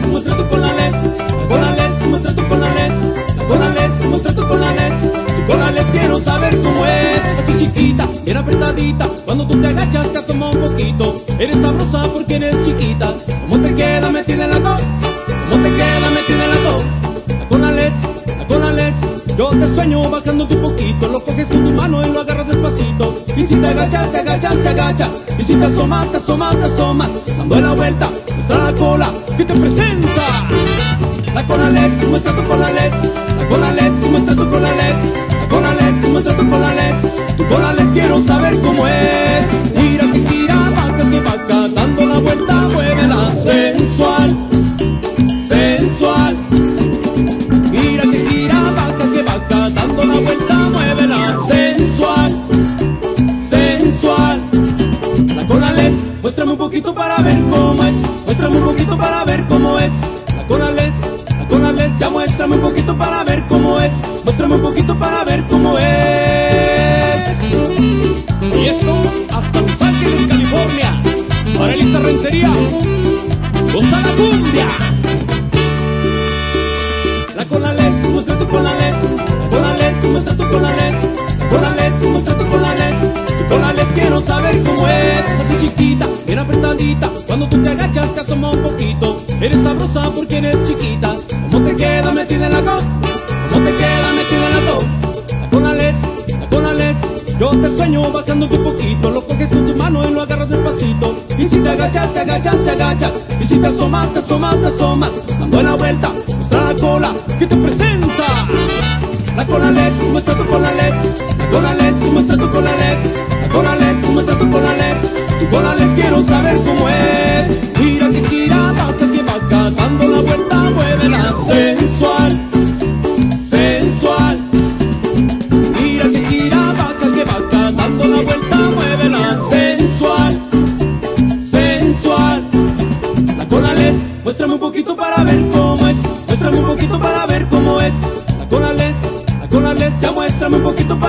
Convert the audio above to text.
les, muestra tu colales, colales, muestra tu colales, colales, muestra tu colales, tu colales quiero saber cómo es. Así chiquita, era apretadita, cuando tú te agachas te asoma un poquito, eres sabrosa porque eres chiquita, ¿Cómo te queda metida en la coca. Yo te sueño bajando un poquito Lo coges con tu mano y lo agarras despacito. Y si te agachas, te agachas, te agachas. Y si te asomas, te asomas, te asomas. Dando la vuelta, muestra la cola que te presenta. La conales, muestra tu conales La conales, muestra tu conales La conales, muestra tu conales Tu conales quiero saber muéstrame un poquito para ver cómo es. Muéstrame un poquito para ver cómo es. La conales, la conales Ya muéstrame un poquito para ver cómo es. Muéstrame un poquito para ver cómo es. Y esto hasta Los Ángeles, California. Para Elisa Rentería. Goza la cumbia La conales, muestra tu conales La conales, muestra tu conales La conales Conales quiero saber cómo es. Así chiquita, bien apretadita. Cuando tú te agachas te asoma un poquito. Eres sabrosa porque eres chiquita. ¿Cómo te queda metida en la co? ¿Cómo te queda metida en la co? La conales, la conales Yo te sueño bajando un poquito. Lo coges con tu mano y lo agarras despacito. Y si te agachas, te agachas, te agachas. Y si te asomas, te asomas, te asomas. Dando la vuelta, muestra la cola que te presenta. La conales, muestra tu conales La conales, muestra tu conales La conales, muestra tu Tu conales quiero saber cómo es. Gira que gira, vaca que vaca Dando la vuelta, muévela sensual Sensual. Gira que gira, vaca que vaca Dando la vuelta, muévela sensual Sensual. La conales, muéstrame un poquito para ver cómo es. Muéstrame un poquito para ver cómo es. La conales, la conales Ya muéstrame un poquito para